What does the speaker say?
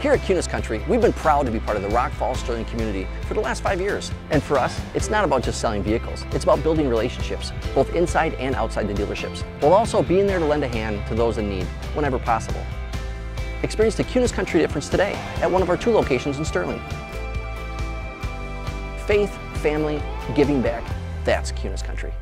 Here at Kunes Country, we've been proud to be part of the Rock Falls Sterling community for the last five years. And for us, it's not about just selling vehicles. It's about building relationships, both inside and outside the dealerships, while also being there to lend a hand to those in need whenever possible. Experience the Kunes Country difference today at one of our two locations in Sterling. Faith, family, giving back, that's Kunes Country.